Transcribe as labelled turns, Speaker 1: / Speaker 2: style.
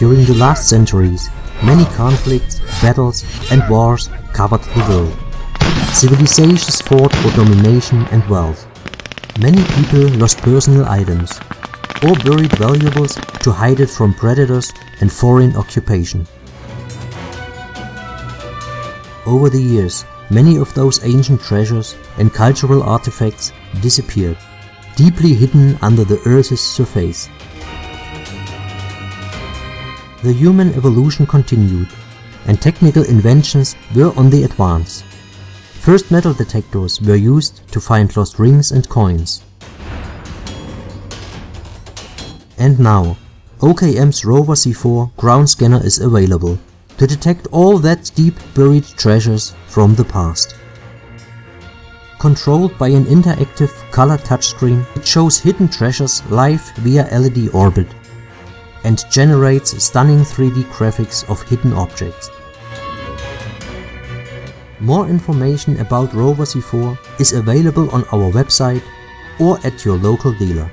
Speaker 1: During the last centuries, many conflicts, battles and wars covered the world. Civilizations fought for domination and wealth. Many people lost personal items or buried valuables to hide it from predators and foreign occupation. Over the years, many of those ancient treasures and cultural artifacts disappeared, deeply hidden under the Earth's surface. The human evolution continued, and technical inventions were on the advance. First metal detectors were used to find lost rings and coins. And now, OKM's Rover C4 ground scanner is available to detect all that deep buried treasures from the past. Controlled by an interactive color touchscreen, it shows hidden treasures live via LED orbit and generates stunning 3D graphics of hidden objects. More information about Rover C4 is available on our website or at your local dealer.